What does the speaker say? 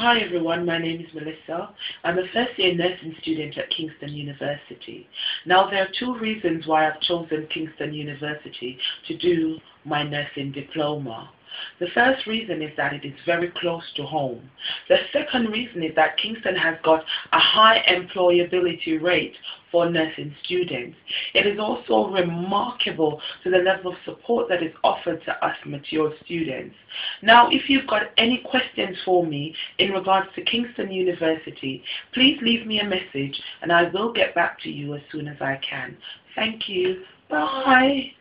Hi everyone, my name is Mellissa. I'm a first year nursing student at Kingston University. Now there are two reasons why I've chosen Kingston University to do my nursing diploma. The first reason is that it is very close to home. The second reason is that Kingston has got a high employability rate for nursing students. It is also remarkable to the level of support that is offered to us mature students. Now, if you've got any questions for me in regards to Kingston University, please leave me a message and I will get back to you as soon as I can. Thank you. Bye.